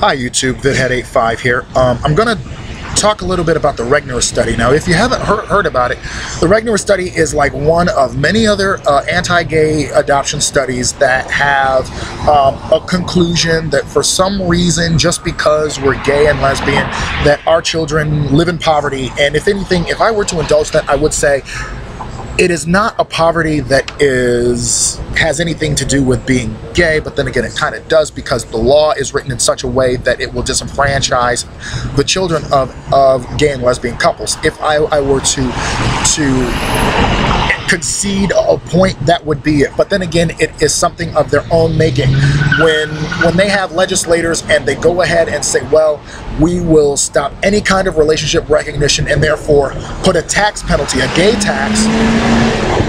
Hi YouTube, VidHead85 here. Um, I'm going to talk a little bit about the Regnerus study. Now, if you haven't heard, heard about it, the Regnerus study is like one of many other uh, anti-gay adoption studies that have um, a conclusion that for some reason, just because we're gay and lesbian, that our children live in poverty. And if anything, if I were to indulge that, I would say it is not a poverty that is has anything to do with being gay, but then again, it kind of does because the law is written in such a way that it will disenfranchise the children of, of gay and lesbian couples. If I, I were to to concede a point, that would be it. But then again, it is something of their own making. When when they have legislators and they go ahead and say, well, we will stop any kind of relationship recognition and therefore put a tax penalty, a gay tax,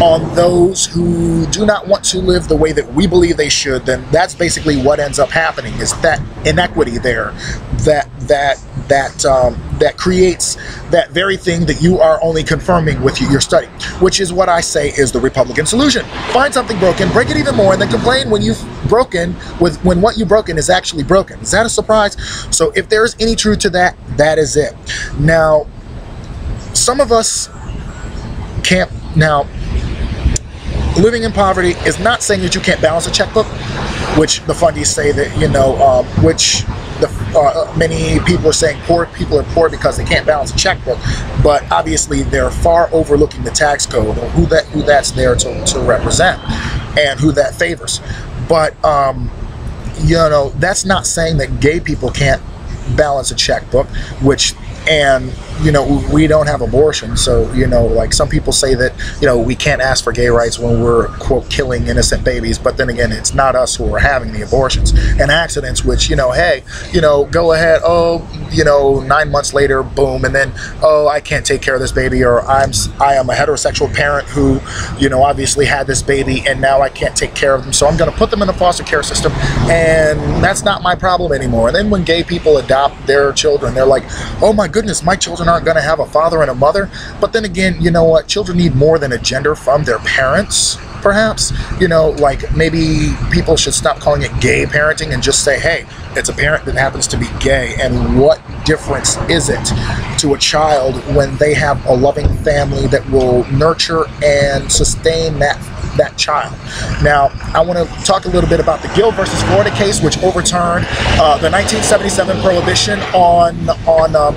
on those who do not want to live the way that we believe they should, then that's basically what ends up happening is that inequity there that that that um, that creates that very thing that you are only confirming with your study, which is what I say is the Republican solution. Find something broken, break it even more, and then complain when you've broken with when what you've broken is actually broken. Is that a surprise? So if there is any truth to that, that is it. Now, some of us can't now living in poverty is not saying that you can't balance a checkbook, which the fundies say that you know, um, which uh, many people are saying poor people are poor because they can't balance a checkbook, but obviously they're far overlooking the tax code or who that who that's there to, to represent and who that favors. But um, you know, that's not saying that gay people can't balance a checkbook, which and you know we don't have abortion so you know like some people say that you know we can't ask for gay rights when we're quote killing innocent babies but then again it's not us who are having the abortions. And accidents which you know hey you know go ahead oh you know nine months later boom and then oh i can't take care of this baby or i'm i am a heterosexual parent who you know obviously had this baby and now i can't take care of them so i'm going to put them in the foster care system and that's not my problem anymore and then when gay people adopt their children they're like oh my goodness my children aren't going to have a father and a mother. But then again, you know what? Children need more than a gender from their parents, perhaps. You know, like maybe people should stop calling it gay parenting and just say, hey, it's a parent that happens to be gay. And what difference is it to a child when they have a loving family that will nurture and sustain that that child. Now, I want to talk a little bit about the Gill versus Florida case, which overturned uh, the 1977 prohibition on on um,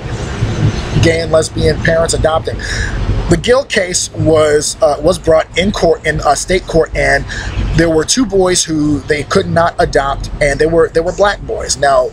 gay and lesbian parents adopting. The Gill case was uh, was brought in court in a state court, and there were two boys who they could not adopt, and they were they were black boys. Now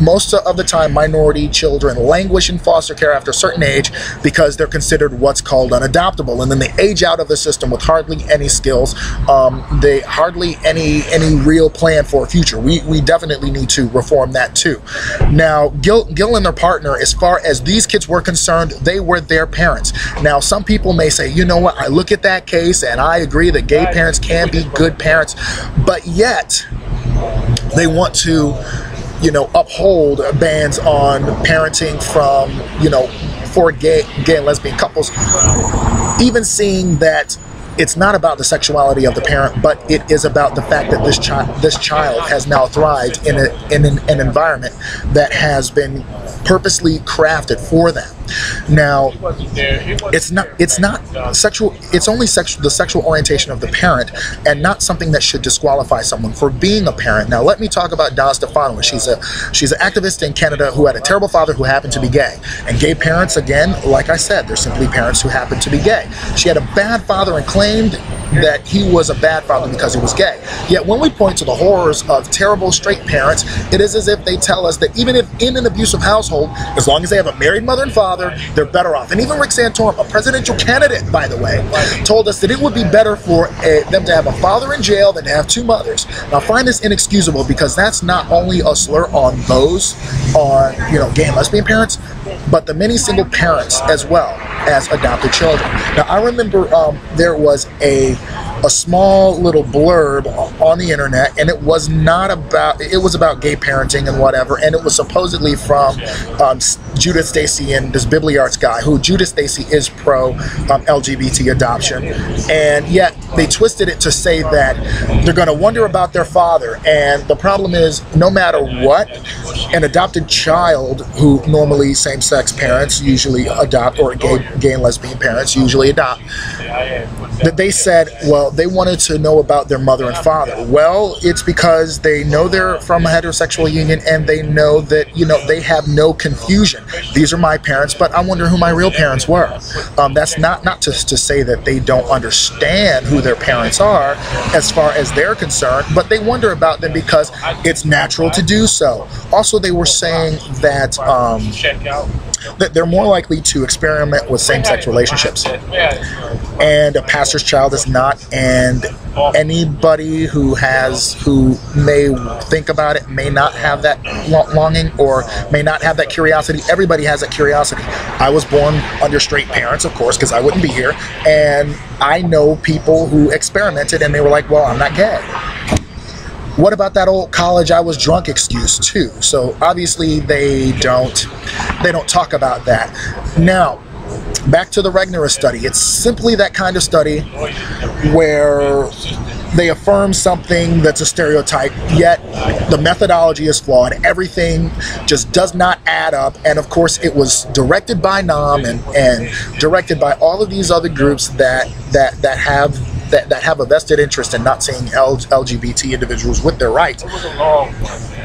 most of the time minority children languish in foster care after a certain age because they're considered what's called unadoptable and then they age out of the system with hardly any skills. Um, they hardly any any real plan for a future. We, we definitely need to reform that too. Now Gill, Gill and their partner as far as these kids were concerned they were their parents. Now some people may say you know what? I look at that case and I agree that gay parents can be good parents. But yet they want to you know, uphold bans on parenting from, you know, for gay, gay and lesbian couples, even seeing that it's not about the sexuality of the parent, but it is about the fact that this child this child has now thrived in a, in an, an environment that has been purposely crafted for them. Now, it's not it's not sexual. It's only sexual the sexual orientation of the parent, and not something that should disqualify someone for being a parent. Now, let me talk about Dawn Stefano. She's a she's an activist in Canada who had a terrible father who happened to be gay. And gay parents, again, like I said, they're simply parents who happen to be gay. She had a bad father and claimed that he was a bad father because he was gay. Yet when we point to the horrors of terrible straight parents, it is as if they tell us that even if in an abusive household, as long as they have a married mother and father, they're better off. And even Rick Santorum, a presidential candidate, by the way, told us that it would be better for a, them to have a father in jail than to have two mothers. Now, I find this inexcusable because that's not only a slur on those, on you know, gay and lesbian parents, but the many single parents as well as adopted children. Now, I remember um, there was a a small little blurb on the internet, and it was not about. It was about gay parenting and whatever, and it was supposedly from um, Judith Stacey and this Biblarz guy, who Judith Stacey is pro um, LGBT adoption, and yet they twisted it to say that they're going to wonder about their father, and the problem is, no matter what, an adopted child who normally same-sex parents usually adopt, or gay, gay and lesbian parents usually adopt, that they said, well, they wanted to know about their mother and father. Well, it's because they know they're from a heterosexual union and they know that, you know, they have no confusion. These are my parents, but I wonder who my real parents were. Um, that's not, not to, to say that they don't understand who their parents are as far as they're concerned, but they wonder about them because it's natural to do so. Also, they were saying that um, that they're more likely to experiment with same-sex relationships and a pastor's child is not and anybody who has who may think about it may not have that longing or may not have that curiosity everybody has that curiosity i was born under straight parents of course because i wouldn't be here and i know people who experimented and they were like well i'm not gay what about that old college I was drunk excuse too? So obviously they don't they don't talk about that. Now, back to the Regnerus study. It's simply that kind of study where they affirm something that's a stereotype, yet the methodology is flawed. Everything just does not add up. And of course, it was directed by NOM and, and directed by all of these other groups that that that have that, that have a vested interest in not seeing LGBT individuals with their rights.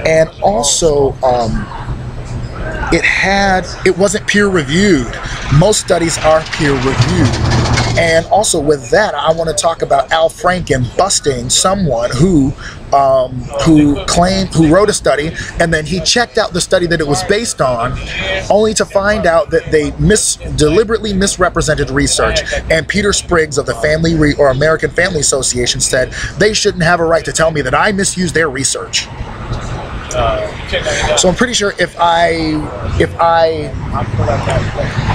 And also, um, it had it wasn't peer reviewed. Most studies are peer reviewed. And also with that, I want to talk about Al Franken busting someone who um, who claimed who wrote a study and then he checked out the study that it was based on, only to find out that they mis deliberately misrepresented research. And Peter Spriggs of the Family Re or American Family Association said they shouldn't have a right to tell me that I misused their research. So I'm pretty sure if I if I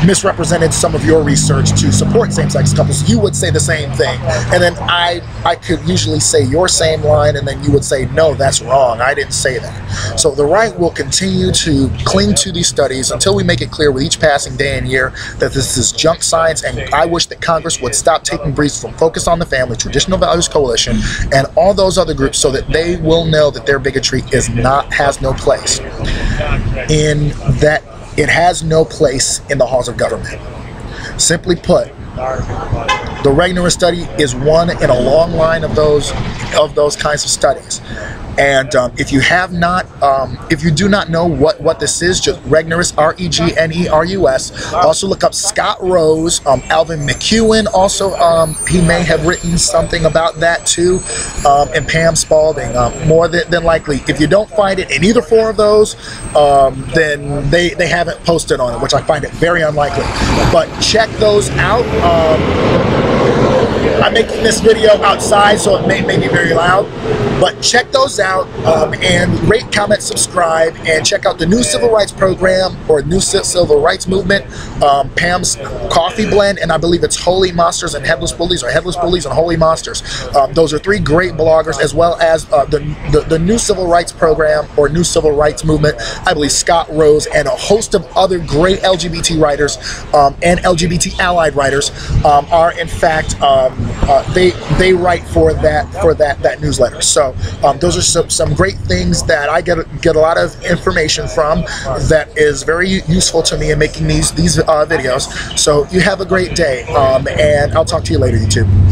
misrepresented some of your research to support same-sex couples, you would say the same thing, and then I I could usually say your same line, and then you would say no, that's wrong. I didn't say that. So the right will continue to cling to these studies until we make it clear with each passing day and year that this is junk science, and I wish that Congress would stop taking briefs from Focus on the Family, Traditional Values Coalition, and all those other groups, so that they will know that their bigotry is not has no place in that it has no place in the halls of government. Simply put, the Regnerus study is one in a long line of those of those kinds of studies. And um, if you have not, um, if you do not know what, what this is, just Regnerus, R-E-G-N-E-R-U-S. Also look up Scott Rose, um, Alvin McEwen. Also, um, he may have written something about that too, um, and Pam Spalding. Um, more than, than, likely, if you don't find it in either four of those, then they, they haven't posted on it, which I find it very unlikely. But check those out. I'm making this video outside, so it may, may be very loud. But check those out um, and rate, comment, subscribe, and check out the new civil rights program or new civil rights movement, um, Pam's Coffee Blend, and I believe it's Holy Monsters and Headless Bullies, or Headless Bullies and Holy Monsters. Um, those are three great bloggers, as well as uh, the, the, the new civil rights program or new civil rights movement. I believe Scott Rose and a host of other great LGBT writers um, and LGBT allied writers um, are in fact um, uh, they they write for that for that that newsletter. So um, those are some, some great things that I get get a lot of information from that is very useful to me in making these these uh, videos. So you have a great day, um, and I'll talk to you later, YouTube.